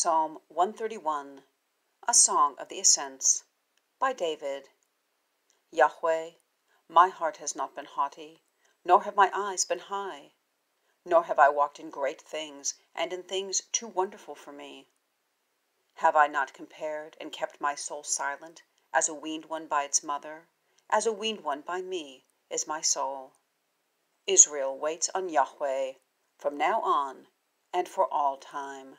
Psalm 131 A Song of the Ascents by David Yahweh, my heart has not been haughty, nor have my eyes been high, nor have I walked in great things and in things too wonderful for me. Have I not compared and kept my soul silent, as a weaned one by its mother, as a weaned one by me is my soul. Israel waits on Yahweh from now on and for all time.